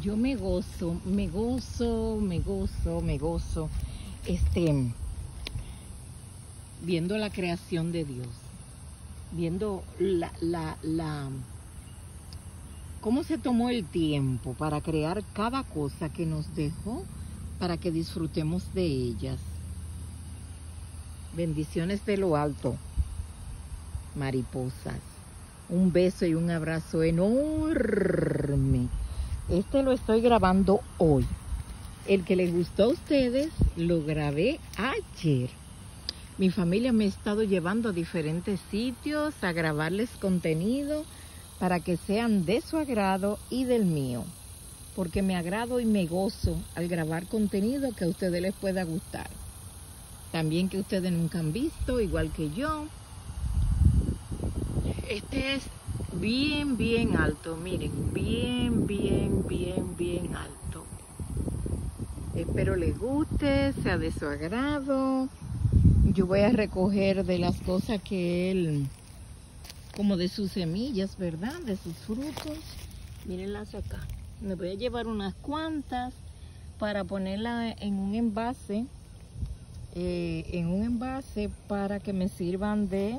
yo me gozo, me gozo, me gozo, me gozo, este, viendo la creación de Dios, viendo la, la, la, cómo se tomó el tiempo para crear cada cosa que nos dejó para que disfrutemos de ellas. Bendiciones de lo alto, mariposas. Un beso y un abrazo enorme. Este lo estoy grabando hoy. El que les gustó a ustedes lo grabé ayer. Mi familia me ha estado llevando a diferentes sitios a grabarles contenido para que sean de su agrado y del mío. Porque me agrado y me gozo al grabar contenido que a ustedes les pueda gustar. También que ustedes nunca han visto, igual que yo. Este es bien, bien alto, miren, bien, bien, bien, bien alto. Espero les guste, sea de su agrado. Yo voy a recoger de las cosas que él, como de sus semillas, ¿verdad? De sus frutos. Mírenlas acá. Me voy a llevar unas cuantas para ponerla en un envase, eh, en un envase para que me sirvan de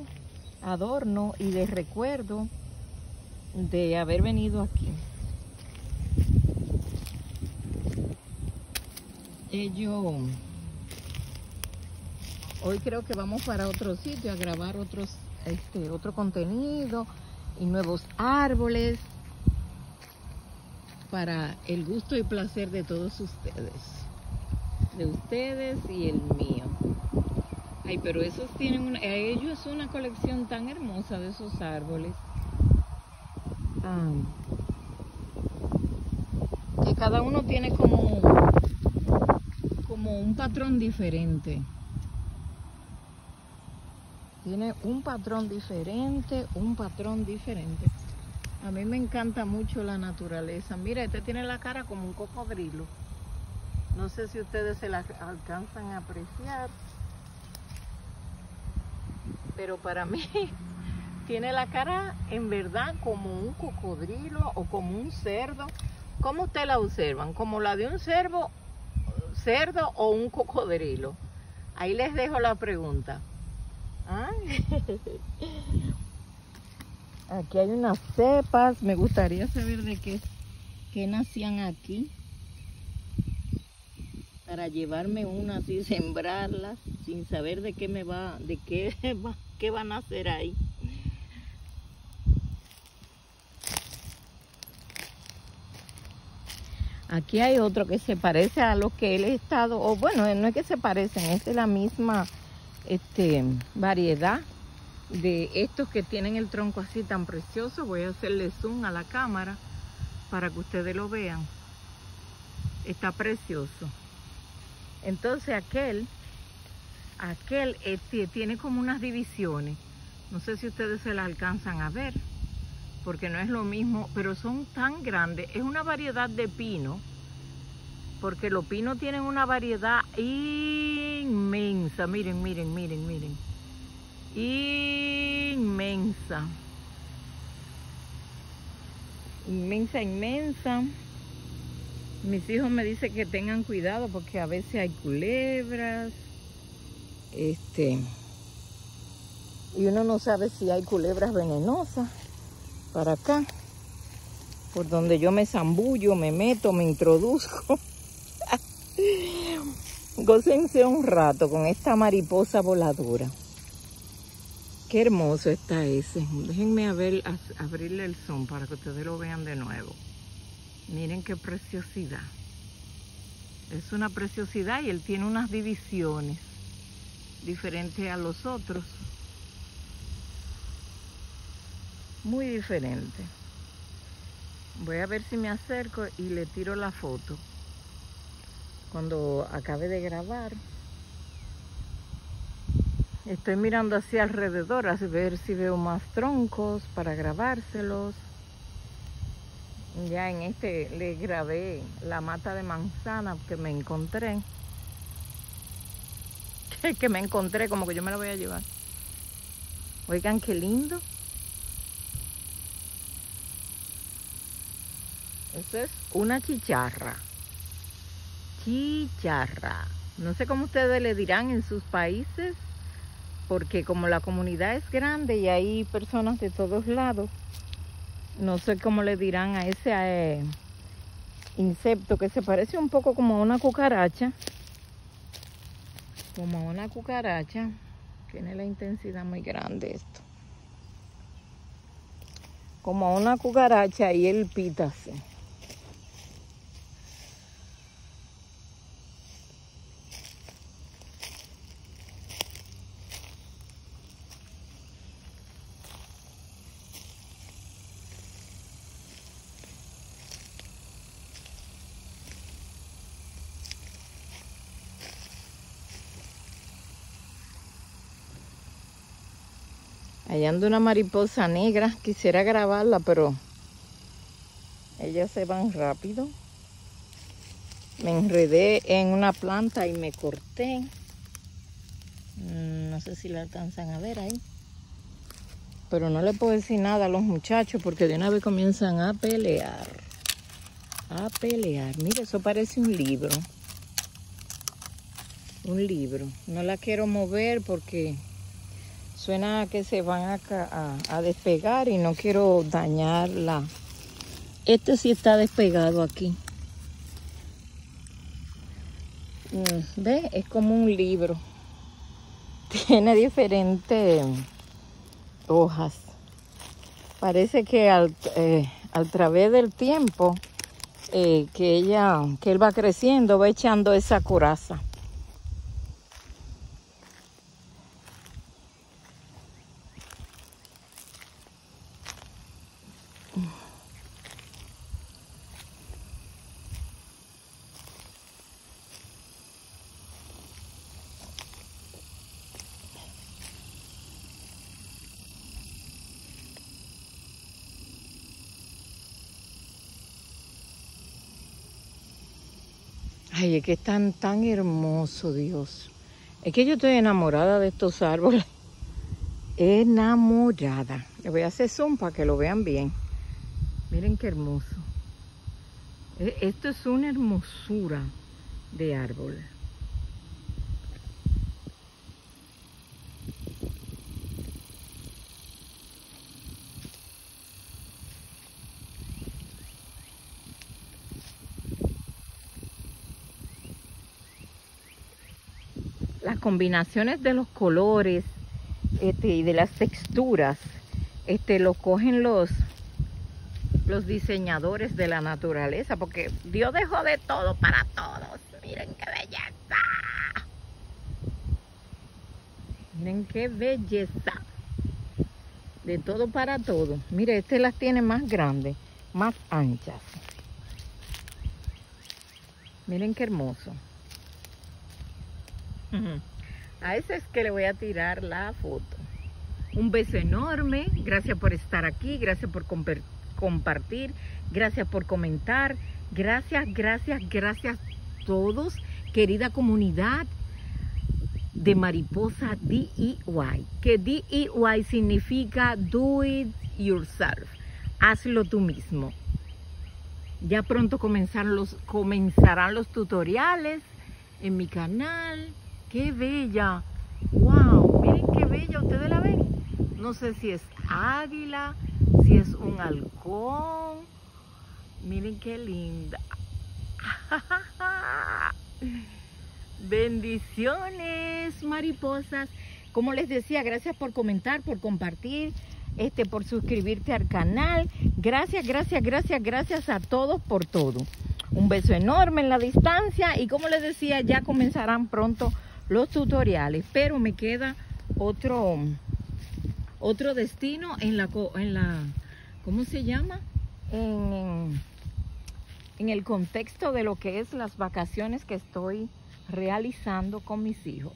adorno y de recuerdo de haber venido aquí. Ellos, hoy creo que vamos para otro sitio a grabar otros, este, otro contenido y nuevos árboles para el gusto y placer de todos ustedes, de ustedes y el mío. Ay, pero esos tienen, una, ellos una colección tan hermosa de esos árboles que cada uno tiene como, como un patrón diferente. Tiene un patrón diferente, un patrón diferente. A mí me encanta mucho la naturaleza. Mira, este tiene la cara como un cocodrilo. No sé si ustedes se la alcanzan a apreciar. Pero para mí tiene la cara en verdad como un cocodrilo o como un cerdo. ¿Cómo usted la observan? ¿Como la de un cervo, cerdo o un cocodrilo? Ahí les dejo la pregunta. Aquí hay unas cepas. Me gustaría saber de qué, qué nacían aquí. Para llevarme una así sembrarlas sin saber de qué me va, de qué va, qué van a hacer ahí. Aquí hay otro que se parece a los que él ha estado, o bueno, no es que se parecen, es de la misma este, variedad de estos que tienen el tronco así tan precioso. Voy a hacerle zoom a la cámara para que ustedes lo vean. Está precioso. Entonces aquel, aquel este, tiene como unas divisiones. No sé si ustedes se las alcanzan a ver porque no es lo mismo, pero son tan grandes. Es una variedad de pino, porque los pinos tienen una variedad inmensa. Miren, miren, miren, miren. Inmensa. Inmensa, inmensa. Mis hijos me dicen que tengan cuidado porque a veces hay culebras. Este. Y uno no sabe si hay culebras venenosas para acá, por donde yo me zambullo, me meto, me introduzco. Gócense un rato con esta mariposa voladora. Qué hermoso está ese. Déjenme abrirle el zoom para que ustedes lo vean de nuevo. Miren qué preciosidad. Es una preciosidad y él tiene unas divisiones diferentes a los otros. muy diferente. Voy a ver si me acerco y le tiro la foto cuando acabe de grabar. Estoy mirando hacia alrededor a ver si veo más troncos para grabárselos. Ya en este le grabé la mata de manzana que me encontré. que me encontré, como que yo me la voy a llevar. Oigan, qué lindo. Una chicharra. Chicharra. No sé cómo ustedes le dirán en sus países, porque como la comunidad es grande y hay personas de todos lados, no sé cómo le dirán a ese eh, insecto que se parece un poco como a una cucaracha. Como a una cucaracha. Tiene la intensidad muy grande esto. Como a una cucaracha y pítase. Allá anda una mariposa negra. Quisiera grabarla, pero ellas se van rápido. Me enredé en una planta y me corté. Mm, no sé si la alcanzan a ver ahí. Pero no le puedo decir nada a los muchachos porque de una vez comienzan a pelear. A pelear. Mire, eso parece un libro. Un libro. No la quiero mover porque Suena que se van a, despegar y no quiero dañarla. Este sí está despegado aquí. Mm, ¿Ve? Es como un libro. Tiene diferentes hojas. Parece que al, eh, través del tiempo eh, que ella, que él va creciendo, va echando esa coraza. Ay, es que es tan, tan hermoso, Dios. Es que yo estoy enamorada de estos árboles. Enamorada. Le voy a hacer zoom para que lo vean bien. Miren qué hermoso. E, esto es una hermosura de árbol. Las combinaciones de los colores este, y de las texturas este, lo cogen los, los diseñadores de la naturaleza, porque Dios dejó de todo para todos. Miren qué belleza. Miren qué belleza. De todo para todo. Mire, este las tiene más grandes, más anchas. Miren qué hermoso. A ese es que le voy a tirar la foto. Un beso enorme. Gracias por estar aquí. Gracias por compartir. Gracias por comentar. Gracias, gracias, gracias a todos. Querida comunidad de Mariposa DIY. Que DIY significa Do It Yourself. Hazlo tú mismo. Ya pronto comenzarán los, comenzarán los tutoriales en mi canal. ¡Qué bella! ¡Wow! Miren qué bella, ¿ustedes la ven? No sé si es águila, si es un halcón. Miren qué linda. Bendiciones, mariposas. Como les decía, gracias por comentar, por compartir, este, por suscribirte al canal. Gracias, gracias, gracias, gracias a todos por todo. Un beso enorme en la distancia y como les decía, ya comenzarán pronto los tutoriales, pero me queda otro otro destino en la en la ¿cómo se llama? En, en el contexto de lo que es las vacaciones que estoy realizando con mis hijos.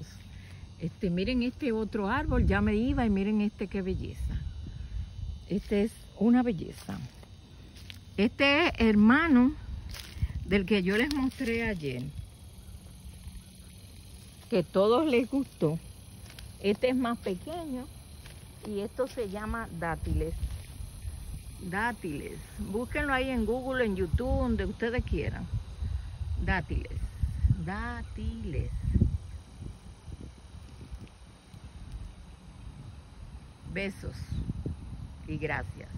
Este, miren este otro árbol, ya me iba y miren este qué belleza. Este es una belleza. Este hermano del que yo les mostré ayer que todos les gustó. Este es más pequeño y esto se llama dátiles. Dátiles. Búsquenlo ahí en Google, en YouTube, donde ustedes quieran. Dátiles. Dátiles. Besos y gracias.